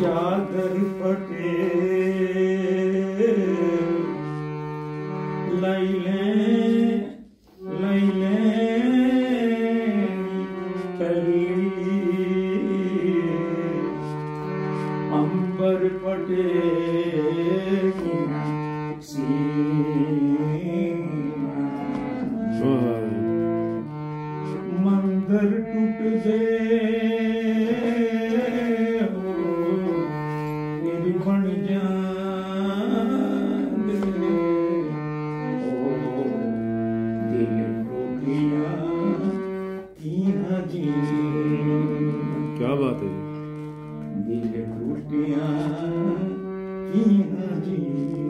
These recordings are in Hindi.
चादर फटे लैले लैले अंबर पटे मंदिर टूट गए। क्या बात है दिल टूटिया की जी।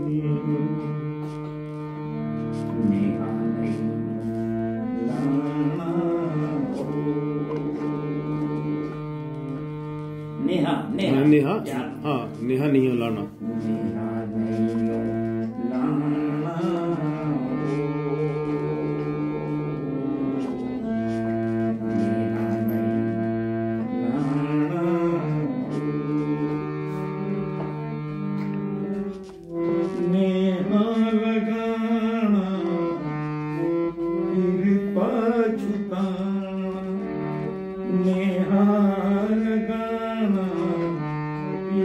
नेहा नेहा। नेहा हाँ नेहा नहीं है लाना। नेहा